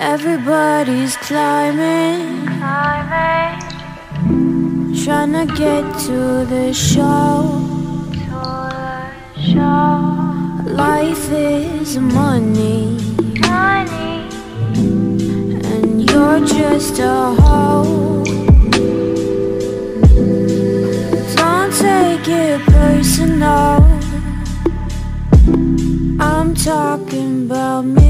Everybody's climbing, climbing, trying to get to the show. To the show. Life is money, money, and you're just a hoe. Don't take it personal. I'm talking about me.